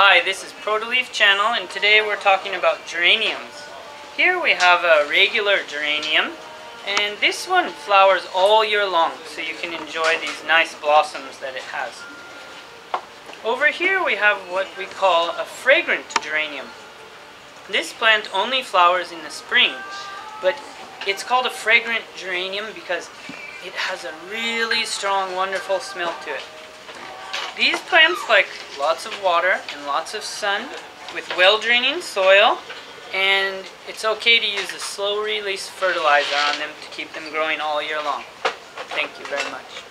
Hi, this is Protoleaf Channel and today we're talking about geraniums. Here we have a regular geranium and this one flowers all year long so you can enjoy these nice blossoms that it has. Over here we have what we call a fragrant geranium. This plant only flowers in the spring but it's called a fragrant geranium because it has a really strong wonderful smell to it. These plants like lots of water and lots of sun with well-draining soil and it's okay to use a slow release fertilizer on them to keep them growing all year long. Thank you very much.